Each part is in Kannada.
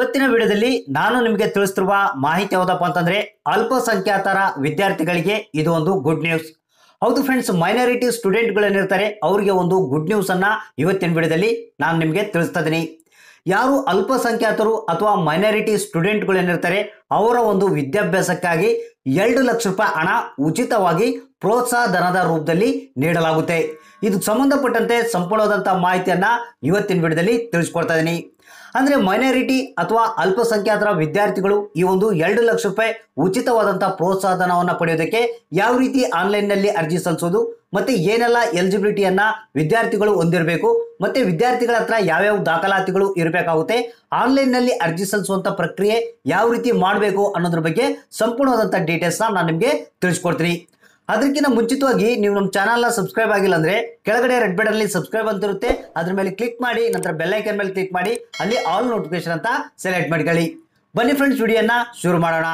ಇವತ್ತಿನ ವಿಡಿಯೋದಲ್ಲಿ ನಾನು ನಿಮಗೆ ತಿಳಿಸ್ತಿರುವ ಮಾಹಿತಿ ಯಾವುದಪ್ಪ ಅಂತಂದ್ರೆ ಅಲ್ಪಸಂಖ್ಯಾತರ ವಿದ್ಯಾರ್ಥಿಗಳಿಗೆ ಇದು ಒಂದು ಗುಡ್ ನ್ಯೂಸ್ ಹೌದು ಫ್ರೆಂಡ್ಸ್ ಮೈನಾರಿಟಿ ಸ್ಟೂಡೆಂಟ್ಗಳೇನಿರ್ತಾರೆ ಅವರಿಗೆ ಒಂದು ಗುಡ್ ನ್ಯೂಸ್ ಅನ್ನ ಇವತ್ತಿನ ವಿಡಿಯೋದಲ್ಲಿ ನಾನು ನಿಮಗೆ ತಿಳಿಸ್ತಾ ಇದ್ದೀನಿ ಯಾರು ಅಲ್ಪಸಂಖ್ಯಾತರು ಅಥವಾ ಮೈನಾರಿಟಿ ಸ್ಟೂಡೆಂಟ್ಗಳೇನಿರ್ತಾರೆ ಅವರ ಒಂದು ವಿದ್ಯಾಭ್ಯಾಸಕ್ಕಾಗಿ ಎರಡು ಲಕ್ಷ ರೂಪಾಯಿ ಹಣ ಉಚಿತವಾಗಿ ಪ್ರೋತ್ಸಾಹ ಧನದ ರೂಪದಲ್ಲಿ ನೀಡಲಾಗುತ್ತೆ. ಇದಕ್ಕೆ ಸಂಬಂಧಪಟ್ಟಂತೆ ಸಂಪೂರ್ಣವಾದಂಥ ಮಾಹಿತಿಯನ್ನ ಇವತ್ತಿನ ವಿಡಿಯೋದಲ್ಲಿ ತಿಳಿಸ್ಕೊಡ್ತಾ ಇದ್ದೀನಿ ಅಂದ್ರೆ ಮೈನಾರಿಟಿ ಅಥವಾ ಅಲ್ಪಸಂಖ್ಯಾತರ ವಿದ್ಯಾರ್ಥಿಗಳು ಈ ಒಂದು ಎರಡು ಲಕ್ಷ ರೂಪಾಯಿ ಉಚಿತವಾದಂಥ ಪ್ರೋತ್ಸಾಹಧನವನ್ನು ಪಡೆಯೋದಕ್ಕೆ ಯಾವ ರೀತಿ ಆನ್ಲೈನ್ನಲ್ಲಿ ಅರ್ಜಿ ಸಲ್ಲಿಸೋದು, ಮತ್ತೆ ಏನೆಲ್ಲ ಎಲಿಜಿಬಿಲಿಟಿಯನ್ನ ವಿದ್ಯಾರ್ಥಿಗಳು ಹೊಂದಿರಬೇಕು, ಮತ್ತೆ ವಿದ್ಯಾರ್ಥಿಗಳ ಹತ್ರ ಯಾವ್ಯಾವ ದಾಖಲಾತಿಗಳು ಇರಬೇಕಾಗುತ್ತೆ ಆನ್ಲೈನ್ನಲ್ಲಿ ಅರ್ಜಿ ಸಲ್ಲಿಸುವಂತ ಪ್ರಕ್ರಿಯೆ ಯಾವ ರೀತಿ ಮಾಡಬೇಕು ಅನ್ನೋದ್ರ ಬಗ್ಗೆ ಸಂಪೂರ್ಣವಾದಂಥ ಡೀಟೇಲ್ಸ್ನ ನಾನು ನಿಮಗೆ ತಿಳಿಸ್ಕೊಡ್ತೀನಿ. ಅದಕ್ಕಿಂತ ಮುಂಚಿತವಾಗಿ ನೀವು ನಮ್ಮ ಚಾನಲ್ನ ಸಬ್ಸ್ಕ್ರೈಬ್ ಆಗಿಲ್ಲ ಅಂದರೆ ಕೆಳಗಡೆ ರೆಡ್ ಬಟನ್ ಸಬ್ಸ್ಕ್ರೈಬ್ ಅಂತ ಇರುತ್ತೆ ಅದ್ರ ಮೇಲೆ ಕ್ಲಿಕ್ ಮಾಡಿ, ನಂತರ ಬೆಲ್ಲೈಕನ್ ಮೇಲೆ ಕ್ಲಿಕ್ ಮಾಡಿ, ಅಲ್ಲಿ ಆಲ್ ನೋಟಿಫಿಕೇಶನ್ ಅಂತ ಸೆಲೆಕ್ಟ್ ಮಾಡ್ಕೊಳ್ಳಿ. ಬನ್ನಿ ಫ್ರೆಂಡ್ಸ್ ವಿಡಿಯೋನ ಶುರು ಮಾಡೋಣ.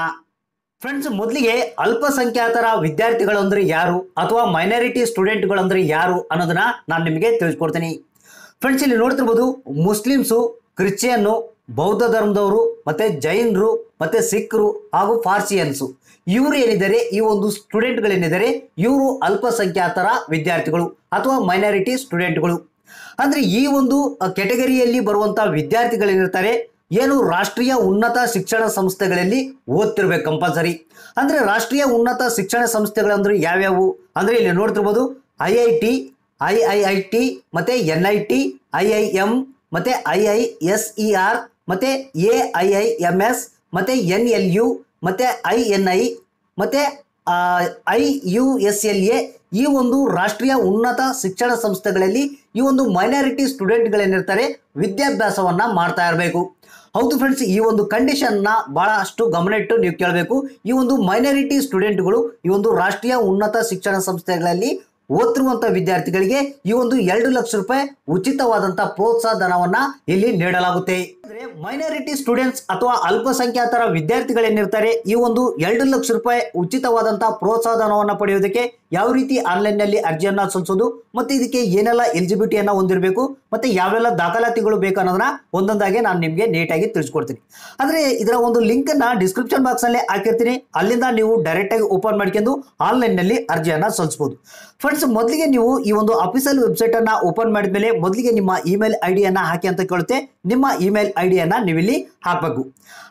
ಫ್ರೆಂಡ್ಸ್ ಮೊದಲಿಗೆ ಅಲ್ಪಸಂಖ್ಯಾತರ ವಿದ್ಯಾರ್ಥಿಗಳು ಅಂದ್ರೆ ಯಾರು ಅಥವಾ ಮೈನಾರಿಟಿ ಸ್ಟೂಡೆಂಟ್ಗಳು ಅಂದರೆ ಯಾರು ಅನ್ನೋದನ್ನ ನಾನು ನಿಮಗೆ ತಿಳಿಸ್ಕೊಡ್ತೀನಿ. ಫ್ರೆಂಡ್ಸ್ ಇಲ್ಲಿ ನೋಡ್ತಿರ್ಬೋದು ಮುಸ್ಲಿಮ್ಸು ಕ್ರಿಶ್ಚಿಯನ್ನು ಬೌದ್ಧ ಧರ್ಮದವರು, ಮತ್ತು ಜೈನರು, ಮತ್ತು ಸಿಖ್ರು ಹಾಗೂ ಫಾರ್ಸಿಯನ್ಸು ಇವರು ಏನಿದ್ದಾರೆ? ಈ ಒಂದು ಸ್ಟೂಡೆಂಟ್ಗಳೇನಿದ್ದಾರೆ ಇವರು ಅಲ್ಪಸಂಖ್ಯಾತರ ವಿದ್ಯಾರ್ಥಿಗಳು ಅಥವಾ ಮೈನಾರಿಟಿ ಸ್ಟೂಡೆಂಟ್ಗಳು ಅಂದ್ರೆ ಈ ಒಂದು ಕೆಟಗರಿಯಲ್ಲಿ ಬರುವಂತ ವಿದ್ಯಾರ್ಥಿಗಳೇನಿರ್ತಾರೆ? ಏನು ರಾಷ್ಟ್ರೀಯ ಉನ್ನತ ಶಿಕ್ಷಣ ಸಂಸ್ಥೆಗಳಲ್ಲಿ ಓದ್ತಿರ್ಬೇಕು ಕಂಪಲ್ಸರಿ ಅಂದ್ರೆ ರಾಷ್ಟ್ರೀಯ ಉನ್ನತ ಶಿಕ್ಷಣ ಸಂಸ್ಥೆಗಳಂದ್ರೆ ಯಾವ್ಯಾವು? ಅಂದ್ರೆ ಇಲ್ಲಿ ನೋಡ್ತಿರ್ಬೋದು, I I T, I I I T, ಮತ್ತೆ N I T, I I M, ಮತ್ತೆ I I S E R, ಮತ್ತೆ A I I M S, ಮತ್ತೆ ಎನ್ ಎಲ್ ಯು ಮತ್ತೆ ಐ ಎನ್ ಐ, ಮತ್ತೆ I U S L A, ಈ ಒಂದು ರಾಷ್ಟ್ರೀಯ ಉನ್ನತ ಶಿಕ್ಷಣ ಸಂಸ್ಥೆಗಳಲ್ಲಿ ಈ ಒಂದು ಮೈನಾರಿಟಿ ಸ್ಟೂಡೆಂಟ್ಗಳೇನಿರ್ತಾರೆ ವಿದ್ಯಾಭ್ಯಾಸವನ್ನ ಮಾಡ್ತಾ ಇರಬೇಕು. ಹೌದು ಫ್ರೆಂಡ್ಸ್ ಈ ಒಂದು ಕಂಡೀಷನ್ನ ಬಹಳಷ್ಟು ಗಮನ ಇಟ್ಟು ನೀವು ಕೇಳಬೇಕು. ಈ ಒಂದು ಮೈನಾರಿಟಿ ಸ್ಟೂಡೆಂಟ್ಗಳು ಈ ಒಂದು ರಾಷ್ಟ್ರೀಯ ಉನ್ನತ ಶಿಕ್ಷಣ ಸಂಸ್ಥೆಗಳಲ್ಲಿ ಓದ್ತಿರುವಂತ ವಿದ್ಯಾರ್ಥಿಗಳಿಗೆ ಈ ಒಂದು ಎರಡು ಲಕ್ಷ ರೂಪಾಯಿ ಉಚಿತವಾದಂಥ ಪ್ರೋತ್ಸಾಹ ಧನವನ್ನ ಇಲ್ಲಿ ನೀಡಲಾಗುತ್ತೆ. ಅಂದ್ರೆ ಮೈನಾರಿಟಿ ಸ್ಟೂಡೆಂಟ್ಸ್ ಅಥವಾ ಅಲ್ಪಸಂಖ್ಯಾತರ ವಿದ್ಯಾರ್ಥಿಗಳೇನಿರ್ತಾರೆ ಈ ಒಂದು ಎರಡು ಲಕ್ಷ ರೂಪಾಯಿ ಉಚಿತವಾದಂತ ಪ್ರೋತ್ಸಾಹ ಧನವನ್ನ ಪಡೆಯೋದಕ್ಕೆ ಯಾವ ರೀತಿ ಆನ್ಲೈನ್ನಲ್ಲಿ ಅರ್ಜಿಯನ್ನ ಸಲ್ಲಿಸೋದು, ಮತ್ತೆ ಇದಕ್ಕೆ ಏನೆಲ್ಲ ಎಲಿಜಿಬಿಲಿಟಿಯನ್ನ ಹೊಂದಿರಬೇಕು, ಮತ್ತೆ ಯಾವೆಲ್ಲ ದಾಖಲಾತಿಗಳು ಬೇಕು ಅನ್ನೋದನ್ನ ಒಂದೊಂದಾಗಿ ನಾನು ನಿಮಗೆ ನೀಟಾಗಿ ತಿಳಿಸ್ಕೊಡ್ತೀನಿ. ಅಂದ್ರೆ ಇದರ ಒಂದು ಲಿಂಕ್ ಅನ್ನ ಡಿಸ್ಕ್ರಿಪ್ಷನ್ ಬಾಕ್ಸ್ನಲ್ಲಿ ಹಾಕಿರ್ತೀನಿ. ಅಲ್ಲಿಂದ ನೀವು ಡೈರೆಕ್ಟ್ ಆಗಿ ಓಪನ್ ಮಾಡ್ಕೊಂಡು ಆನ್ಲೈನ್ನಲ್ಲಿ ಅರ್ಜಿಯನ್ನ ಸಲ್ಲಿಸಬಹುದು ಫ್ರೆಂಡ್ಸ್ ಮೊದಲಿಗೆ ನೀವು ಈ ಒಂದು ಅಫಿಷಿಯಲ್ ವೆಬ್ಸೈಟ್ ಅನ್ನ ಓಪನ್ ಮಾಡಿದ ಮೇಲೆ ಮೊದಲಿಗೆ ನಿಮ್ಮ ಇಮೇಲ್ ಐಡಿ ಅನ್ನ ಹಾಕಿ ಅಂತ ಕೇಳುತ್ತೆ. ನಿಮ್ಮ ಇಮೇಲ್ ಐಡಿ ಅನ್ನ ನೀವು ಇಲ್ಲಿ ಹಾಕಬೇಕು.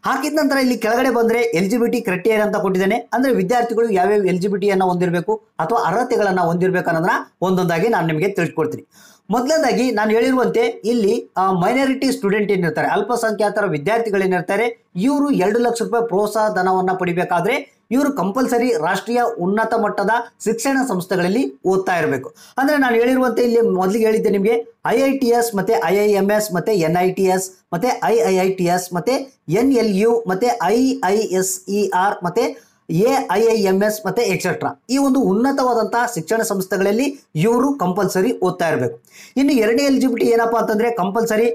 ಹಾಕಿದ ನಂತರ ಇಲ್ಲಿ ಕೆಳಗಡೆ ಬಂದ್ರೆ ಎಲಿಜಿಬಿಲಿಟಿ ಕ್ರೈಟೇರಿಯ ಅಂತ ಕೊಟ್ಟಿದ್ದೇನೆ. ಅಂದ್ರೆ ವಿದ್ಯಾರ್ಥಿಗಳು ಯಾವ್ಯಾವ ಎಲಿಜಿಬಿಲಿಟಿಯನ್ನ ಹೊಂದಿರಬೇಕು ಅಥವಾ ಅರ್ಹತೆಗಳನ್ನ ಹೊಂದಿರಬೇಕು ಅನ್ನೋದನ್ನ ಒಂದೊಂದಾಗಿ ನಾನು ನಿಮಗೆ ತಿಳಿಸ್ಕೊಡ್ತೀನಿ. ಮೊದಲನೇದಾಗಿ ನಾನು ಹೇಳಿರುವಂತೆ ಇಲ್ಲಿ ಮೈನಾರಿಟಿ ಸ್ಟೂಡೆಂಟ್ ಏನಿರ್ತಾರೆ, ಅಲ್ಪಸಂಖ್ಯಾತರ ವಿದ್ಯಾರ್ಥಿಗಳೇನಿರ್ತಾರೆ, ಇವರು ಎರಡು ಲಕ್ಷ ರೂಪಾಯಿ ಪ್ರೋತ್ಸಾಹ ಧನವನ್ನ ಪಡಿಬೇಕಾದ್ರೆ ಇವರು ಕಂಪಲ್ಸರಿ ರಾಷ್ಟ್ರೀಯ ಉನ್ನತ ಮಟ್ಟದ ಶಿಕ್ಷಣ ಸಂಸ್ಥೆಗಳಲ್ಲಿ ಓದ್ತಾ ಇರಬೇಕು. ಅಂದ್ರೆ ನಾನು ಹೇಳಿರುವಂತೆ ಇಲ್ಲಿ ಮೊದಲಿಗೆ ಹೇಳಿದ್ದೆ ನಿಮಗೆ ಐ ಐ ಟಿ ಎಸ್ ಮತ್ತೆ ಐ ಐ ಎಂ ಎಸ್ ಮತ್ತೆ ಎನ್ ಐ ಟಿ ಎಸ್ ಮತ್ತೆ I I I T s ಮತ್ತೆ ಎನ್ ಎಲ್ ಯು ಮತ್ತೆ I I S E R ಮತ್ತೆ A I I M S ಮತ್ತೆ ಎಕ್ಸೆಟ್ರಾ ಈ ಒಂದು ಉನ್ನತವಾದಂತಹ ಶಿಕ್ಷಣ ಸಂಸ್ಥೆಗಳಲ್ಲಿ ಇವರು ಕಂಪಲ್ಸರಿ ಓದ್ತಾ ಇರಬೇಕು. ಇನ್ನು ಎರಡನೇ ಎಲಿಜಿಬಿಲಿಟಿ ಏನಪ್ಪಾ ಅಂತಂದ್ರೆ ಕಂಪಲ್ಸರಿ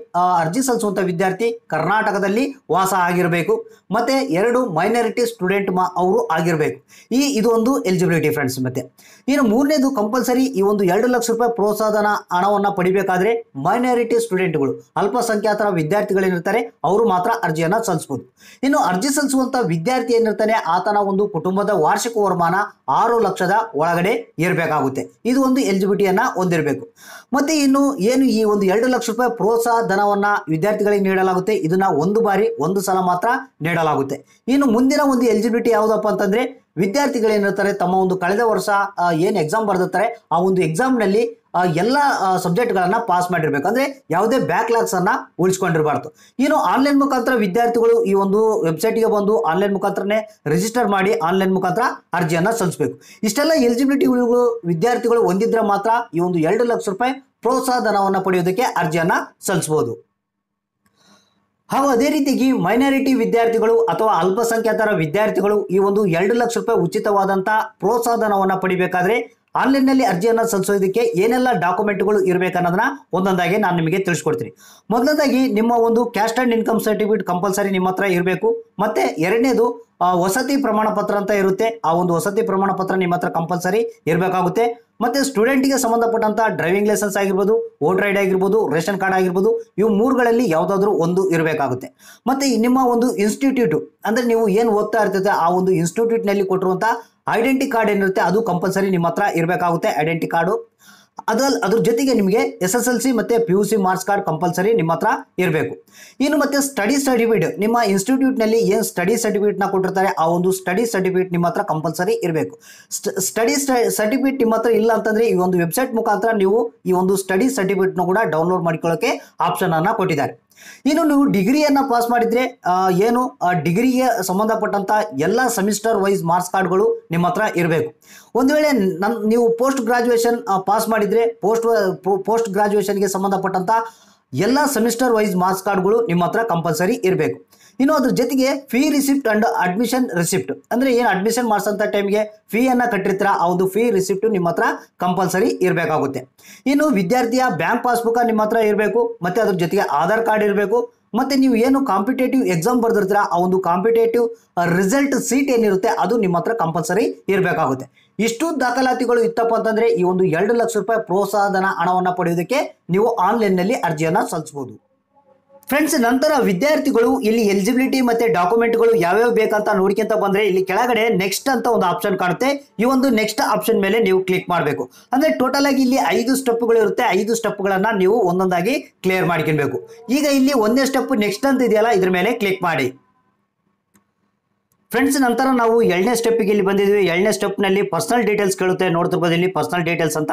ಅರ್ಜಿ ಸಲ್ಲಿಸುವಂತ ವಿದ್ಯಾರ್ಥಿ ಕರ್ನಾಟಕದಲ್ಲಿ ವಾಸ ಆಗಿರಬೇಕು. ಮತ್ತೆ ಎರಡು ಮೈನಾರಿಟಿ ಸ್ಟೂಡೆಂಟ್ ಅವರು ಆಗಿರಬೇಕು. ಈ ಇದು ಒಂದು ಎಲಿಜಿಬಿಲಿಟಿ ಫ್ರೆಂಡ್ಸ್ ಮತ್ತೆ. ಇನ್ನು ಮೂರನೇದು ಕಂಪಲ್ಸರಿ ಈ ಒಂದು ಎರಡು ಲಕ್ಷ ರೂಪಾಯಿ ಪ್ರೋತ್ಸಾಹನ ಹಣವನ್ನ ಪಡಿಬೇಕಾದ್ರೆ ಮೈನಾರಿಟಿ ಸ್ಟೂಡೆಂಟ್ಗಳು ಅಲ್ಪಸಂಖ್ಯಾತರ ವಿದ್ಯಾರ್ಥಿಗಳೇನಿರ್ತಾರೆ ಅವರು ಮಾತ್ರ ಅರ್ಜಿಯನ್ನ ಸಲ್ಲಿಸ್ಬೋದು. ಇನ್ನು ಅರ್ಜಿ ಸಲ್ಲಿಸುವಂತ ವಿದ್ಯಾರ್ಥಿ ಏನಿರ್ತಾನೆ, ಆತನ ಒಂದು ಕುಟುಂಬದ ವಾರ್ಷಿಕ ವರಮಾನ ಆರು ಲಕ್ಷದ ಒಳಗಡೆ ಇರಬೇಕಾಗುತ್ತೆ ಇದು ಒಂದು ಎಲಿಜಿಬಿಲಿಟಿಯನ್ನು ಹೊಂದಿರಬೇಕು. ಮತ್ತೆ ಇನ್ನು ಏನು ಈ ಒಂದು ಎರಡು ಲಕ್ಷ ರೂಪಾಯಿ ಪ್ರೋತ್ಸಾಹ ಧನವನ್ನ ವಿದ್ಯಾರ್ಥಿಗಳಿಗೆ ನೀಡಲಾಗುತ್ತೆ. ಇದನ್ನ ಒಂದು ಬಾರಿ, ಒಂದು ಸಲ ಮಾತ್ರ ನೀಡಲಾಗುತ್ತೆ. ಇನ್ನು ಮುಂದಿನ ಒಂದು ಎಲಿಜಿಬಿಲಿಟಿ ಯಾವುದಪ್ಪ ಅಂತಂದ್ರೆ, ವಿದ್ಯಾರ್ಥಿಗಳೇನಿರ್ತಾರೆ, ತಮ್ಮ ಒಂದು ಕಳೆದ ವರ್ಷ ಏನು ಎಕ್ಸಾಮ್ ಬರೆದಿರ್ತಾರೆ, ಆ ಒಂದು ಎಕ್ಸಾಮ್ನಲ್ಲಿ ಎಲ್ಲ ಸಬ್ಜೆಕ್ಟ್ಗಳನ್ನ ಪಾಸ್ ಮಾಡಿರಬೇಕು. ಅಂದ್ರೆ ಯಾವುದೇ ಬ್ಯಾಕ್ಲಾಗ್ಸನ್ನು ಅನ್ನ ಉಳಿಸ್ಕೊಂಡಿರಬಾರ್ದು. ಇನ್ನು ಆನ್ಲೈನ್ ಮುಖಾಂತರ ವಿದ್ಯಾರ್ಥಿಗಳು ಈ ಒಂದು ವೆಬ್ಸೈಟ್ಗೆ ಬಂದು ಆನ್ಲೈನ್ ಮುಖಾಂತರನೇ ರಿಜಿಸ್ಟರ್ ಮಾಡಿ ಆನ್ಲೈನ್ ಮುಖಾಂತರ ಅರ್ಜಿಯನ್ನ ಸಲ್ಲಿಸಬೇಕು. ಇಷ್ಟೆಲ್ಲ ಎಲಿಜಿಬಿಲಿಟಿಗಳು ವಿದ್ಯಾರ್ಥಿಗಳು ಹೊಂದಿದ್ರೆ ಮಾತ್ರ ಈ ಒಂದು ಎರಡು ಲಕ್ಷ ರೂಪಾಯಿ ಪ್ರೋತ್ಸಾಹ ಧನವನ್ನು ಪಡೆಯೋದಕ್ಕೆ ಅರ್ಜಿಯನ್ನ ಸಲ್ಲಿಸಬಹುದು ಹಾಗೂ ಅದೇ ರೀತಿಯಾಗಿ ಮೈನಾರಿಟಿ ವಿದ್ಯಾರ್ಥಿಗಳು ಅಥವಾ ಅಲ್ಪಸಂಖ್ಯಾತರ ವಿದ್ಯಾರ್ಥಿಗಳು ಈ ಒಂದು ಎರಡು ಲಕ್ಷ ರೂಪಾಯಿ ಉಚಿತವಾದಂತಹ ಪ್ರೋತ್ಸಾಹಧನವನ್ನು ಪಡಿಬೇಕಾದ್ರೆ ಆನ್ಲೈನ್ನಲ್ಲಿ ಅರ್ಜಿಯನ್ನು ಸಲ್ಲಿಸೋದಕ್ಕೆ ಏನೆಲ್ಲ ಡಾಕ್ಯುಮೆಂಟ್ಗಳು ಇರಬೇಕನ್ನೋದನ್ನ ಒಂದೊಂದಾಗಿ ನಾನು ನಿಮಗೆ ತಿಳಿಸ್ಕೊಡ್ತೀನಿ. ಮೊದಲನೇದಾಗಿ ನಿಮ್ಮ ಒಂದು cash and income certificate compulsory ನಿಮ್ಮ ಹತ್ರ ಇರಬೇಕು. ಮತ್ತೆ ಎರಡನೇದು ವಸತಿ ಪ್ರಮಾಣ ಪತ್ರ ಅಂತ ಇರುತ್ತೆ. ಆ ಒಂದು ವಸತಿ ಪ್ರಮಾಣ ಪತ್ರ ನಿಮ್ಮ ಹತ್ರ ಕಂಪಲ್ಸರಿ ಇರಬೇಕಾಗುತ್ತೆ. ಮತ್ತೆ ಸ್ಟೂಡೆಂಟ್ಗೆ ಸಂಬಂಧಪಟ್ಟಂತ ಡ್ರೈವಿಂಗ್ ಲೈಸೆನ್ಸ್ ಆಗಿರ್ಬೋದು ವೋಟರ್ ಐ ಡಿ ಆಗಿರ್ಬೋದು, ರೇಷನ್ ಕಾರ್ಡ್ ಆಗಿರ್ಬೋದು, ಇವು ಮೂರುಗಳಲ್ಲಿ ಯಾವುದಾದ್ರೂ ಒಂದು ಇರಬೇಕಾಗುತ್ತೆ. ಮತ್ತೆ ನಿಮ್ಮ ಒಂದು ಇನ್ಸ್ಟಿಟ್ಯೂಟ್ ಅಂದ್ರೆ ನೀವು ಏನು ಓದ್ತಾ ಇರ್ತದೆ ಆ ಒಂದು ಇನ್ಸ್ಟಿಟ್ಯೂಟ್ನಲ್ಲಿ ಕೊಟ್ಟಿರುವಂತ ಐಡೆಂಟಿ ಕಾರ್ಡ್ ಏನಿರುತ್ತೆ ಅದು ಕಂಪಲ್ಸರಿ ನಿಮ್ಮ ಹತ್ರ ಇರಬೇಕಾಗುತ್ತೆ ಐಡೆಂಟಿ ಕಾರ್ಡು ಅದ್ರಲ್ಲಿ ಅದ್ರ ಜೊತೆಗೆ ನಿಮಗೆ ಎಸ್ ಎಸ್ ಎಲ್ ಸಿ ಮತ್ತೆ P U C marks card compulsory ನಿಮ್ಮ ಹತ್ರ ಇರಬೇಕು. ಇನ್ನು ಮತ್ತೆ ಸ್ಟಡಿ ಸರ್ಟಿಫಿಕೇಟ್, ನಿಮ್ಮ ಇನ್ಸ್ಟಿಟ್ಯೂಟ್ನಲ್ಲಿ ಏನು ಸ್ಟಡಿ ಸರ್ಟಿಫಿಕೇಟ್ನ ಕೊಟ್ಟಿರ್ತಾರೆ, ಆ ಒಂದು ಸ್ಟಡಿ ಸರ್ಟಿಫಿಕೇಟ್ ನಿಮ್ಮ ಹತ್ರ ಕಂಪಲ್ಸರಿ ಇರಬೇಕು. ಸ್ಟಡಿ ಸರ್ಟಿಫಿಕೇಟ್ ನಿಮ್ಮ ಹತ್ರ ಇಲ್ಲ ಅಂತಂದ್ರೆ ಈ ಒಂದು ವೆಬ್ಸೈಟ್ ಮುಖಾಂತರ ನೀವು ಈ ಒಂದು ಸ್ಟಡಿ ಸರ್ಟಿಫಿಕೇಟ್ನ ಕೂಡ ಡೌನ್ಲೋಡ್ ಮಾಡ್ಕೊಳ್ಳೋಕೆ ಆಪ್ಷನ್ ಅನ್ನ ಕೊಟ್ಟಿದ್ದಾರೆ. ಇನ್ನು ನೀವು ಡಿಗ್ರಿಯನ್ನು ಪಾಸ್ ಮಾಡಿದ್ರೆ ಏನು ಡಿಗ್ರಿಗೆ ಸಂಬಂಧಪಟ್ಟಂಥ ಎಲ್ಲ ಸೆಮಿಸ್ಟರ್ ವೈಸ್ ಮಾರ್ಕ್ಸ್ ಕಾರ್ಡ್ಗಳು ನಿಮ್ಮ ಹತ್ರ ಇರಬೇಕು. ಒಂದು ವೇಳೆ ನನ್ನ ನೀವು ಪೋಸ್ಟ್ ಗ್ರಾಜುಯೇಷನ್ ಪಾಸ್ ಮಾಡಿದ್ರೆ, ಪೋಸ್ಟ್ ಪೋಸ್ಟ್ ಗ್ರಾಜುಯೇಷನ್ಗೆ ಸಂಬಂಧಪಟ್ಟಂತ ಎಲ್ಲ ಸೆಮಿಸ್ಟರ್ ವೈಸ್ ಮಾರ್ಕ್ಸ್ ಕಾರ್ಡ್ಗಳು ನಿಮ್ಮ ಹತ್ರ ಕಂಪಲ್ಸರಿ ಇರಬೇಕು. ಇನ್ನು ಅದ್ರ ಜೊತೆಗೆ fee receipt and admission receipt ಅಂದ್ರೆ ಏನು ಅಡ್ಮಿಷನ್ ಮಾಡಿಸೋಂಥ ಟೈಮ್ಗೆ ಫೀಯನ್ನು ಕಟ್ಟಿರ್ತೀರ ಆ ಒಂದು ಫೀ ರಿಸಿಪ್ಟ್ ನಿಮ್ಮ ಹತ್ರ ಕಂಪಲ್ಸರಿ ಇರಬೇಕಾಗುತ್ತೆ. ಇನ್ನು ವಿದ್ಯಾರ್ಥಿಯ ಬ್ಯಾಂಕ್ ಪಾಸ್ಬುಕ್ ನಿಮ್ಮ ಹತ್ರ ಇರಬೇಕು, ಮತ್ತೆ ಅದ್ರ ಜೊತೆಗೆ ಆಧಾರ್ ಕಾರ್ಡ್ ಇರಬೇಕು ಮತ್ತೆ ನೀವು ಏನು ಕಾಂಪಿಟೇಟಿವ್ ಎಕ್ಸಾಮ್ ಬರ್ದಿರ್ತೀರಾ, ಆ ಒಂದು ಕಾಂಪಿಟೇಟಿವ್ ರಿಸಲ್ಟ್ ಸೀಟ್ ಏನಿರುತ್ತೆ, ಅದು ನಿಮ್ಮ ಹತ್ರ ಕಂಪಲ್ಸರಿ ಇರಬೇಕಾಗುತ್ತೆ. ಇಷ್ಟು ದಾಖಲಾತಿಗಳು ಇತ್ತಪ್ಪ ಅಂತಂದ್ರೆ, ಈ ಒಂದು ಎರಡು ಲಕ್ಷ ರೂಪಾಯಿ ಪ್ರೋತ್ಸಾಹಧನ ಹಣವನ್ನು ಪಡೆಯೋದಕ್ಕೆ ನೀವು ಆನ್ಲೈನ್ನಲ್ಲಿ ಅರ್ಜಿಯನ್ನು ಸಲ್ಲಿಸಬಹುದು ಫ್ರೆಂಡ್ಸ್ ನಂತರ ವಿದ್ಯಾರ್ಥಿಗಳು, ಇಲ್ಲಿ ಎಲಿಜಿಬಿಲಿಟಿ ಮತ್ತೆ ಡಾಕ್ಯುಮೆಂಟ್ಗಳು ಯಾವ್ಯಾವ ಬೇಕಂತ ನೋಡ್ಕೊಂತ ಬಂದ್ರೆ, ಇಲ್ಲಿ ಕೆಳಗಡೆ ನೆಕ್ಸ್ಟ್ ಅಂತ ಒಂದು ಆಪ್ಷನ್ ಕಾಣುತ್ತೆ. ಈ ಒಂದು ನೆಕ್ಸ್ಟ್ ಆಪ್ಷನ್ ಮೇಲೆ ನೀವು ಕ್ಲಿಕ್ ಮಾಡಬೇಕು. ಅಂದ್ರೆ ಟೋಟಲ್ ಆಗಿ ಇಲ್ಲಿ ಐದು ಸ್ಟೆಪ್ಗಳು ಇರುತ್ತೆ. ಐದು ಸ್ಟೆಪ್ಗಳನ್ನ ನೀವು ಒಂದೊಂದಾಗಿ ಕ್ಲಿಯರ್ ಮಾಡ್ಕೊಬೇಕು ಈಗ ಇಲ್ಲಿ ಒಂದೇ ಸ್ಟೆಪ್ ನೆಕ್ಸ್ಟ್ ಅಂತ ಇದೆಯಲ್ಲ, ಇದ್ರ ಮೇಲೆ ಕ್ಲಿಕ್ ಮಾಡಿ. ಫ್ರೆಂಡ್ಸ್ ನಂತರ ನಾವು ಎರಡನೇ ಸ್ಟೆಪ್ಗೆ ಇಲ್ಲಿ ಬಂದಿದ್ವಿ. ಎರಡನೇ ಸ್ಟೆಪ್ನಲ್ಲಿ ಪರ್ಸನಲ್ ಡೀಟೇಲ್ಸ್ ಕೇಳುತ್ತೆ. ನೋಡ್ತಿರ್ಬೋದು ಇಲ್ಲಿ ಪರ್ಸನಲ್ ಡೀಟೇಲ್ಸ್ ಅಂತ.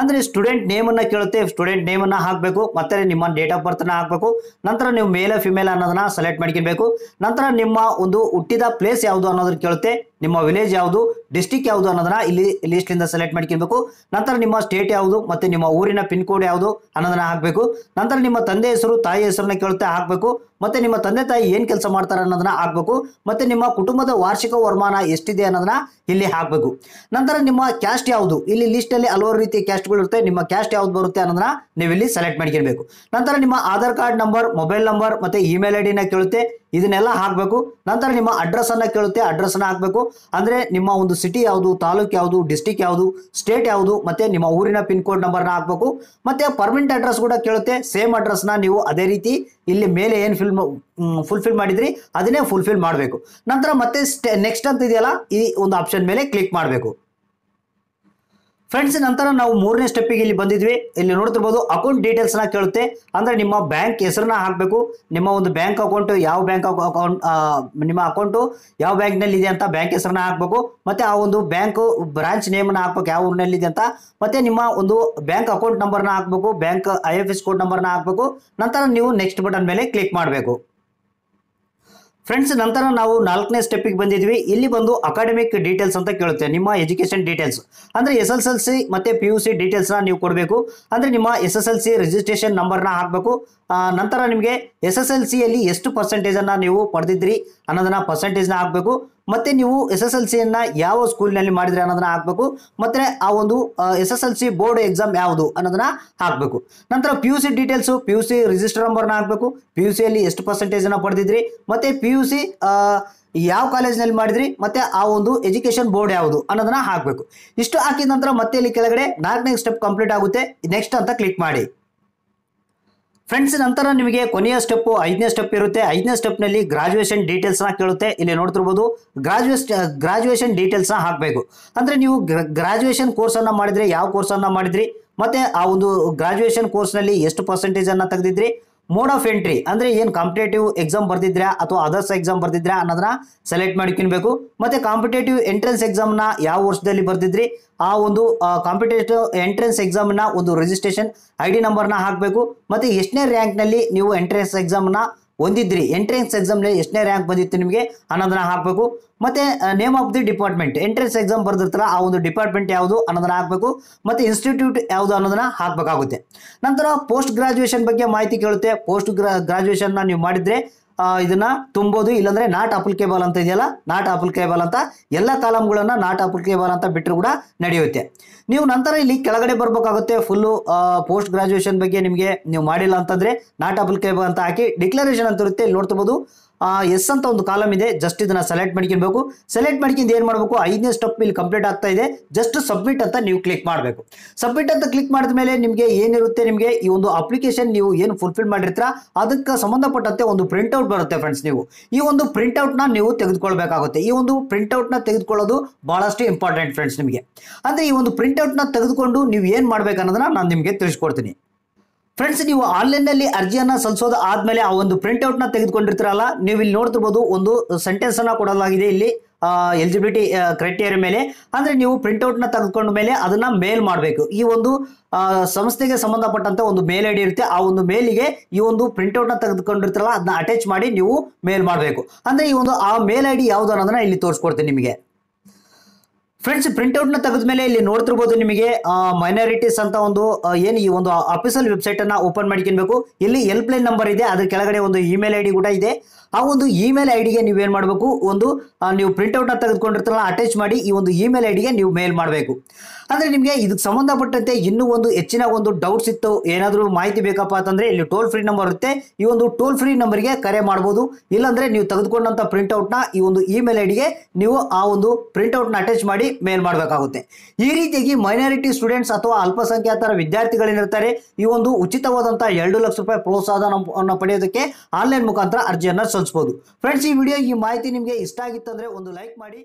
ಅಂದರೆ ಸ್ಟೂಡೆಂಟ್ ನೇಮನ್ನು ಕೇಳುತ್ತೆ ಸ್ಟೂಡೆಂಟ್ ನೇಮನ್ನು ಹಾಕಬೇಕು, ಮತ್ತೆ ನಿಮ್ಮ ಡೇಟ್ ಆಫ್ ಬರ್ತನ್ನ ಹಾಕಬೇಕು, ನಂತರ ನೀವು ಮೇಲ್ ಫಿಮೇಲ್ ಅನ್ನೋದನ್ನ ಸೆಲೆಕ್ಟ್ ಮಾಡ್ಕೊಬೇಕು ನಂತರ ನಿಮ್ಮ ಒಂದು ಹುಟ್ಟಿದ ಪ್ಲೇಸ್ ಯಾವುದು ಅನ್ನೋದನ್ನ ಕೇಳುತ್ತೆ, ನಿಮ್ಮ ವಿಲೇಜ್ ಯಾವುದು ಡಿಸ್ಟಿಕ್ ಯಾವುದು ಅನ್ನೋದನ್ನ ಇಲ್ಲಿ ಲಿಸ್ಟಿಂದ ಸೆಲೆಕ್ಟ್ ಮಾಡ್ಕೊಬೇಕು ನಂತರ ನಿಮ್ಮ ಸ್ಟೇಟ್ ಯಾವುದು, ಮತ್ತೆ ನಿಮ್ಮ ಊರಿನ ಪಿನ್ ಕೋಡ್ ಯಾವುದು ಅನ್ನೋದನ್ನ ಹಾಕಬೇಕು, ನಂತರ ನಿಮ್ಮ ತಂದೆ ಹೆಸರು, ತಾಯಿ ಹೆಸರನ್ನ ಕೇಳುತ್ತೆ, ಹಾಕಬೇಕು, ಮತ್ತೆ ನಿಮ್ಮ ತಂದೆ ತಾಯಿ ಏನು ಕೆಲಸ ಮಾಡ್ತಾರೆ ಅನ್ನೋದನ್ನ ಹಾಕಬೇಕು, ಮತ್ತೆ ನಿಮ್ಮ ಕುಟುಂಬದ ವಾರ್ಷಿಕ ವರಮಾನ ಎಷ್ಟಿದೆ ಅನ್ನೋದನ್ನ ಇಲ್ಲಿ ಹಾಕಬೇಕು, ನಂತರ ನಿಮ್ಮ ಕ್ಯಾಸ್ಟ್ ಯಾವುದು, ಇಲ್ಲಿ ಲಿಸ್ಟಲ್ಲಿ ಹಲವಾರು ರೀತಿಯ ಕ್ಯಾಸ್ಟ್ಗಳು ಬೀಳುತ್ತೆ, ನಿಮ್ಮ ಕ್ಯಾಸ್ಟ್ ಯಾವ್ದು ಬರುತ್ತೆ ಅನ್ನೋದನ್ನ ನೀವು ಇಲ್ಲಿ ಸೆಲೆಕ್ಟ್ ಮಾಡ್ಕೊಳ್ಬೇಕು. ನಂತರ ನಿಮ್ಮ Aadhaar card number mobile number ಮತ್ತೆ ಇಮೇಲ್ ಐ ಡಿನ ಕೇಳುತ್ತೆ, ಇದನ್ನೆಲ್ಲ ಹಾಕಬೇಕು. ನಂತರ ನಿಮ್ಮ ಅಡ್ರೆಸ್ ಅನ್ನ ಕೇಳುತ್ತೆ ಅಡ್ರೆಸ್ ಅನ್ನ ಹಾಕಬೇಕು. ಅಂದ್ರೆ ನಿಮ್ಮ ಒಂದು ಸಿಟಿ ಯಾವುದು, ತಾಲೂಕ್ ಯಾವುದು ಡಿಸ್ಟಿಕ್ ಯಾವುದು ಸ್ಟೇಟ್ ಯಾವುದು, ಮತ್ತೆ ನಿಮ್ಮ ಊರಿನ ಪಿನ್ ಕೋಡ್ ನಂಬರ್ನ ಹಾಕಬೇಕು. ಮತ್ತೆ ಪರ್ಮನೆಂಟ್ ಅಡ್ರೆಸ್ ಕೂಡ ಕೇಳುತ್ತೆ ಸೇಮ್ ಅಡ್ರೆಸ್ನ ನೀವು ಅದೇ ರೀತಿ ಇಲ್ಲಿ ಮೇಲೆ ಏನು ಫಿಲ್ ಫುಲ್ಫಿಲ್ ಮಾಡಿದ್ರಿ, ಅದನ್ನೇ ಫುಲ್ಫಿಲ್ ಮಾಡಬೇಕು. ನಂತರ ಮತ್ತೆ ನೆಕ್ಸ್ಟ್ ಅಂತ ಇದೆಯಲ್ಲ, ಈ ಒಂದು ಆಪ್ಷನ್ ಮೇಲೆ ಕ್ಲಿಕ್ ಮಾಡಬೇಕು. ಫ್ರೆಂಡ್ಸ್ ನಂತರ ನಾವು ಮೂರನೇ ಸ್ಟೆಪ್ಪಿಗೆ ಇಲ್ಲಿ ಬಂದಿದ್ವಿ. ಇಲ್ಲಿ ನೋಡ್ತಿರ್ಬೋದು ಅಕೌಂಟ್ ಡೀಟೇಲ್ಸ್ನ ಕೇಳುತ್ತೆ. ಅಂದರೆ ನಿಮ್ಮ ಬ್ಯಾಂಕ್ ಹೆಸರನ್ನ ಹಾಕಬೇಕು. ನಿಮ್ಮ ಒಂದು ಬ್ಯಾಂಕ್ ಅಕೌಂಟ್ ಯಾವ ಬ್ಯಾಂಕ್ ಅಕೌಂಟ್ ನಿಮ್ಮ ಅಕೌಂಟು ಯಾವ ಬ್ಯಾಂಕ್ನಲ್ಲಿ ಇದೆ ಅಂತ ಬ್ಯಾಂಕ್ ಹೆಸರನ್ನ ಹಾಕಬೇಕು. ಮತ್ತೆ ಆ ಒಂದು ಬ್ಯಾಂಕ್ ಬ್ರಾಂಚ್ ನೇಮನ್ನು ಹಾಕ್ಬೇಕು, ಯಾವ ಊರಿನಲ್ಲಿದೆ ಅಂತ. ಮತ್ತೆ ನಿಮ್ಮ ಒಂದು ಬ್ಯಾಂಕ್ ಅಕೌಂಟ್ ನಂಬರ್ನ ಹಾಕಬೇಕು. Bank I F S code ನಂಬರ್ನ ಹಾಕಬೇಕು. ನಂತರ ನೀವು ನೆಕ್ಸ್ಟ್ ಬಟನ್ ಮೇಲೆ ಕ್ಲಿಕ್ ಮಾಡಬೇಕು. ಫ್ರೆಂಡ್ಸ್ ನಂತರ ನಾವು ನಾಲ್ಕನೇ ಸ್ಟೆಪ್ಪಿಗೆ ಬಂದಿದ್ವಿ. ಇಲ್ಲಿ ಬಂದು ಅಕಾಡೆಮಿಕ್ ಡೀಟೇಲ್ಸ್ ಅಂತ ಕೇಳುತ್ತೆ. ನಿಮ್ಮ ಎಜುಕೇಷನ್ ಡೀಟೇಲ್ಸ್ ಅಂದರೆ ಎಸ್ ಎಸ್ ಎಲ್ ಸಿ ಮತ್ತು ಪಿ ಯು ಸಿ ಡೀಟೇಲ್ಸ್ನ ನೀವು ಕೊಡಬೇಕು. ಅಂದರೆ ನಿಮ್ಮ S S L C registration ನಂಬರ್ನ ಹಾಕಬೇಕು. ನಂತರ ನಿಮಗೆ ಎಸ್ ಎಸ್ ಎಲ್ ಸಿಯಲ್ಲಿ ಎಷ್ಟು ಪರ್ಸೆಂಟೇಜನ್ನು ನೀವು ಪಡೆದಿದ್ರಿ ಅನ್ನೋದನ್ನ ಪರ್ಸೆಂಟೇಜ್ನ ಹಾಕಬೇಕು. ಮತ್ತೆ ನೀವು ಎಸ್ ಎಸ್ ಎಲ್ ಸಿಯನ್ನು ಯಾವ ಸ್ಕೂಲ್ನಲ್ಲಿ ಮಾಡಿದ್ರೆ ಅನ್ನೋದನ್ನ ಹಾಕಬೇಕು. ಮತ್ತೆ ಆ ಒಂದು S S L C board exam ಯಾವುದು ಅನ್ನೋದನ್ನ ಹಾಕಬೇಕು. ನಂತರ P U C details P U C register ನಂಬರ್ನ ಹಾಕಬೇಕು. ಪಿ ಯು ಸಿಯಲ್ಲಿ ಎಷ್ಟು ಪರ್ಸೆಂಟೇಜನ್ನು ಪಡೆದಿದ್ರಿ, ಮತ್ತೆ ಪಿ ಯು ಸಿ ಯಾವ ಕಾಲೇಜ್ನಲ್ಲಿ ಮಾಡಿದ್ರಿ, ಮತ್ತೆ ಆ ಒಂದು ಎಜುಕೇಶನ್ ಬೋರ್ಡ್ ಯಾವುದು ಅನ್ನೋದನ್ನ ಹಾಕಬೇಕು. ಇಷ್ಟು ಹಾಕಿದ ನಂತರ ಮತ್ತೆ ಇಲ್ಲಿ ಕೆಳಗಡೆ ನಾಲ್ಕನೇ ಸ್ಟೆಪ್ ಕಂಪ್ಲೀಟ್ ಆಗುತ್ತೆ. ನೆಕ್ಸ್ಟ್ ಅಂತ ಕ್ಲಿಕ್ ಮಾಡಿ. ಫ್ರೆಂಡ್ಸ್ ನಂತರ ನಿಮಗೆ ಕೊನೆಯ ಸ್ಟೆಪ್ ಐದನೇ ಸ್ಟೆಪ್ ಇರುತ್ತೆ. ಐದನೇ ಸ್ಟೆಪ್ನಲ್ಲಿ ಗ್ರಾಜುಯೇಷನ್ ಡೀಟೇಲ್ಸ್ನ ಕೇಳುತ್ತೆ. ಇಲ್ಲಿ ನೋಡ್ತಿರ್ಬೋದು ಗ್ರಾಜುಯೇಷ್ ಗ್ರಾಜುಯೇಷನ್ ಡೀಟೇಲ್ಸ್ನ ಹಾಕಬೇಕು. ಅಂದ್ರೆ ನೀವು ಗ್ರಾಜುಯೇಷನ್ ಕೋರ್ಸನ್ನು ಮಾಡಿದ್ರೆ, ಯಾವ ಕೋರ್ಸನ್ನು ಮಾಡಿದ್ರಿ? ಮತ್ತೆ ಆ ಒಂದು ಗ್ರಾಜುಯೇಷನ್ ಕೋರ್ಸ್ನಲ್ಲಿ ಎಷ್ಟು ಪರ್ಸೆಂಟೇಜನ್ನು ತೆಗೆದಿದ್ರಿ? ಮೋಡ್ ಆಫ್ ಎಂಟ್ರಿ ಅಂದರೆ ಏನು ಕಾಂಪಿಟೇಟಿವ್ ಎಕ್ಸಾಮ್ ಬರ್ದಿದ್ರಾ ಅಥವಾ ಅದರ್ಸ್ ಎಕ್ಸಾಮ್ ಬರ್ದಿದ್ರಾ ಅನ್ನೋದನ್ನ ಸೆಲೆಕ್ಟ್ ಮಾಡ್ಕೊಬೇಕು ಮತ್ತೆ ಕಾಂಪಿಟೇಟಿವ್ ಎಂಟ್ರೆನ್ಸ್ ಎಕ್ಸಾಮ್ನ ಯಾವ ವರ್ಷದಲ್ಲಿ ಬರ್ದಿದ್ರಿ? ಆ ಒಂದು ಕಾಂಪಿಟೇಟಿವ್ ಎಂಟ್ರೆನ್ಸ್ ಎಕ್ಸಾಮ್ನ ಒಂದು ರಿಜಿಸ್ಟ್ರೇಷನ್ ಐ ಡಿ ನಂಬರ್ನ ಹಾಕಬೇಕು. ಮತ್ತು ಎಷ್ಟನೇ ರ್ಯಾಂಕ್ನಲ್ಲಿ ನೀವು ಎಂಟ್ರೆನ್ಸ್ ಎಕ್ಸಾಮ್ನ ಹೊಂದಿದ್ರಿ. ಎಂಟ್ರೆನ್ಸ್ ಎಕ್ಸಾಮ್ನಲ್ಲಿ ಎಷ್ಟನೇ ರ್ಯಾಂಕ್ ಬಂದಿತ್ತು ನಿಮಗೆ? ಅನ್ನೋದನ್ನ ಹಾಕಬೇಕು. ಮತ್ತೆ name of the department entrance exam ಬರ್ದಿರ್ತಾರ ಆ ಒಂದು ಡಿಪಾರ್ಟ್ಮೆಂಟ್ ಯಾವುದು? ಅನ್ನೋದನ್ನ ಹಾಕಬೇಕು. ಮತ್ತೆ ಇನ್ಸ್ಟಿಟ್ಯೂಟ್ ಯಾವುದು? ಅನ್ನೋದನ್ನ ಹಾಕಬೇಕಾಗುತ್ತೆ. ನಂತರ ಪೋಸ್ಟ್ ಗ್ರಾಜುಯೇಷನ್ ಬಗ್ಗೆ ಮಾಹಿತಿ ಕೇಳುತ್ತೆ. ಪೋಸ್ಟ್ ಗ್ರಾ ಗ್ರಾಜುಯೇಷನ್ನ ನೀವು ಮಾಡಿದ್ರೆ ಇದನ್ನ ತುಂಬೋದು, ಇಲ್ಲಾಂದ್ರೆ ನಾಟ್ ಅಪ್ಲಿಕೇಬಲ್ ಅಂತ ಇದೆಯಲ್ಲ, ನಾಟ್ ಅಪ್ಲಿಕೇಬಲ್ ಅಂತ, ಎಲ್ಲ ಕಾಲಮ್ಗಳನ್ನ ನಾಟ್ ಅಪ್ಲಿಕೇಬಲ್ ಅಂತ ಬಿಟ್ಟರು ಕೂಡ ನಡೆಯುತ್ತೆ. ನೀವು ನಂತರ ಇಲ್ಲಿ ಕೆಳಗಡೆ ಬರಬೇಕಾಗುತ್ತೆ ಫುಲ್ಲು ಪೋಸ್ಟ್ ಗ್ರಾಜುಯೇಷನ್ ಬಗ್ಗೆ ನಿಮಗೆ ನೀವು ಮಾಡಿಲ್ಲ ಅಂತಂದ್ರೆ ನಾಟ್ ಅಪ್ಲಿಕೇಬಲ್ ಅಂತ ಹಾಕಿ ಡಿಕ್ಲರೇಷನ್ ಅಂತ ಇರುತ್ತೆ, ಇಲ್ಲಿ ನೋಡ್ತಿರ್ಬೋದು ಎಸ್ ಅಂತ ಒಂದು ಕಾಲಮ್ ಇದೆ. ಜಸ್ಟ್ ಇದನ್ನ ಸೆಲೆಕ್ಟ್ ಮಾಡ್ಕೊಬೇಕು ಸೆಲೆಕ್ಟ್ ಮಾಡ್ಕೊಂಡು ಏನು ಮಾಡಬೇಕು? ಐದನೇ ಸ್ಟೆಪ್ ಇಲ್ಲಿ ಕಂಪ್ಲೀಟ್ ಆಗ್ತಾ ಇದೆ. ಜಸ್ಟ್ ಸಬ್ಮಿಟ್ ಅಂತ ನೀವು ಕ್ಲಿಕ್ ಮಾಡಬೇಕು. ಸಬ್ಮಿಟ್ ಅಂತ ಕ್ಲಿಕ್ ಮಾಡಿದ ಮೇಲೆ ನಿಮಗೆ ಏನಿರುತ್ತೆ ನಿಮಗೆ? ಈ ಒಂದು ಅಪ್ಲಿಕೇಶನ್ ನೀವು ಏನು ಫುಲ್ಫಿಲ್ ಮಾಡಿರ್ತೀರಾ? ಅದಕ್ಕೆ ಸಂಬಂಧಪಟ್ಟಂತೆ ಒಂದು ಪ್ರಿಂಟ್ಔಟ್ ಬರುತ್ತೆ ಫ್ರೆಂಡ್ಸ್ ನೀವು. ಈ ಒಂದು ಪ್ರಿಂಟ್ಔಟ್ನ ನೀವು ತೆಗೆದುಕೊಳ್ಬೇಕಾಗುತ್ತೆ. ಈ ಒಂದು ಪ್ರಿಂಟ್ಔಟ್ನ ತೆಗೆದುಕೊಳ್ಳೋದು ಬಹಳಷ್ಟು ಇಂಪಾರ್ಟೆಂಟ್ ಫ್ರೆಂಡ್ಸ್ ನಿಮಗೆ. ಅಂದರೆ ಈ ಒಂದು ಪ್ರಿಂಟ್ಔಟ್ನ ತೆಗೆದುಕೊಂಡು ನೀವು ಏನು ಮಾಡ್ಬೇಕು ಅನ್ನೋದನ್ನ ನಾನು ನಿಮಗೆ ತಿಳಿಸ್ಕೊಡ್ತೀನಿ. ಫ್ರೆಂಡ್ಸ್ ನೀವು ಆನ್ಲೈನ್ನಲ್ಲಿ ಅರ್ಜಿಯನ್ನು ಸಲ್ಲಿಸೋದು ಆದಮೇಲೆ ಆ ಒಂದು ಪ್ರಿಂಟ್ಔಟ್ನ ತೆಗೆದುಕೊಂಡಿರ್ತೀರಲ್ಲ, ನೀವು ಇಲ್ಲಿ ನೋಡ್ತಿರ್ಬೋದು ಒಂದು ಸೆಂಟೆನ್ಸ್ ಅನ್ನ ಕೊಡಲಾಗಿದೆ ಇಲ್ಲಿ ಎಲಿಜಿಬಿಲಿಟಿ ಕ್ರೈಟೇರಿಯಾ ಮೇಲೆ. ಅಂದರೆ ನೀವು ಪ್ರಿಂಟ್ಔಟ್ನ ತೆಗೆದುಕೊಂಡ ಮೇಲೆ ಅದನ್ನ ಮೇಲ್ ಮಾಡಬೇಕು. ಈ ಒಂದು ಸಂಸ್ಥೆಗೆ ಸಂಬಂಧಪಟ್ಟಂತೆ ಒಂದು ಮೇಲ್ ಐ ಇರುತ್ತೆ. ಆ ಒಂದು ಮೇಲಿಗೆ ಈ ಒಂದು ಪ್ರಿಂಟ್ಔಟ್ನ ತೆಗೆದುಕೊಂಡಿರ್ತಾರಲ್ಲ, ಅದನ್ನ ಅಟ್ಯಾಚ್ ಮಾಡಿ ನೀವು ಮೇಲ್ ಮಾಡಬೇಕು. ಅಂದರೆ ಈ ಒಂದು, ಆ ಮೇಲ್ ಐ ಡಿ ಯಾವುದು ಅನ್ನೋದನ್ನ ಇಲ್ಲಿ ತೋರಿಸ್ಕೊಡ್ತೀನಿ ನಿಮಗೆ. ಫ್ರೆಂಡ್ಸ್ ಪ್ರಿಂಟ್ಔಟ್ನ ತೆಗೆದ ಮೇಲೆ ಇಲ್ಲಿ ನೋಡ್ತಿರ್ಬೋದು ನಿಮಗೆ ಮೈನಾರಿಟೀಸ್ ಅಂತ ಒಂದು ಏನು ಈ ಒಂದು ಅಫಿಷಿಯಲ್ ವೆಬ್ಸೈಟ್ ಅನ್ನ ಓಪನ್ ಮಾಡ್ಕೊಬೇಕು ಇಲ್ಲಿ ಹೆಲ್ಪ್ ಲೈನ್ ನಂಬರ್ ಇದೆ, ಅದ್ರ ಕೆಳಗಡೆ ಒಂದು ಇಮೇಲ್ ಐ ಡಿ ಕೂಡ ಇದೆ. ಆ ಒಂದು ಇಮೇಲ್ ಐ ಡಿಗೆ ನೀವೇನು ಮಾಡಬೇಕು? ಒಂದು ನೀವು ಪ್ರಿಂಟೌಟ್ನ ತೆಗೆದುಕೊಂಡಿರ್ತಾರಲ್ಲ ಅಟ್ಯಾಚ್ ಮಾಡಿ ಈ ಒಂದು ಇಮೇಲ್ ಐ ಡಿಗೆ ನೀವು ಮೇಲ್ ಮಾಡಬೇಕು. ಅಂದರೆ ನಿಮಗೆ ಇದಕ್ಕೆ ಸಂಬಂಧಪಟ್ಟಂತೆ ಇನ್ನೂ ಒಂದು ಹೆಚ್ಚಿನ ಒಂದು ಡೌಟ್ಸ್ ಇತ್ತು, ಏನಾದರೂ ಮಾಹಿತಿ ಬೇಕಪ್ಪ ಅಂತಂದರೆ ಇಲ್ಲಿ ಟೋಲ್ ಫ್ರೀ ನಂಬರ್ ಇರುತ್ತೆ. ಈ ಒಂದು ಟೋಲ್ ಫ್ರೀ ನಂಬರ್ಗೆ ಕರೆ ಮಾಡ್ಬೋದು. ಇಲ್ಲಾಂದರೆ ನೀವು ತೆಗೆದುಕೊಂಡಂಥ ಪ್ರಿಂಟೌಟ್ನ ಈ ಒಂದು ಇಮೇಲ್ ಐ ಡಿಗೆ ನೀವು ಆ ಒಂದು ಪ್ರಿಂಟೌಟ್ನ ಅಟ್ಯಾಚ್ ಮಾಡಿ ಮೇಲ್ ಮಾಡಬೇಕಾಗುತ್ತೆ. ಈ ರೀತಿಯಾಗಿ ಮೈನಾರಿಟಿ ಸ್ಟೂಡೆಂಟ್ಸ್ ಅಥವಾ ಅಲ್ಪಸಂಖ್ಯಾತರ ವಿದ್ಯಾರ್ಥಿಗಳೇನಿರ್ತಾರೆ, ಈ ಒಂದು ಉಚಿತವಾದಂಥ ಎರಡು ಲಕ್ಷ ರೂಪಾಯಿ ಪ್ರೋತ್ಸಾಹನ ಪಡೆಯೋದಕ್ಕೆ ಆನ್ಲೈನ್ ಮುಖಾಂತರ ಅರ್ಜಿಯನ್ನು ಸಲ್ಲಿಸಬಹುದು ಫ್ರೆಂಡ್ಸ್ ಈ ವಿಡಿಯೋ ಈ ಮಾಹಿತಿ ನಿಮಗೆ ಇಷ್ಟ ಆಗಿತ್ತಂದ್ರೆ ಒಂದು ಲೈಕ್ ಮಾಡಿ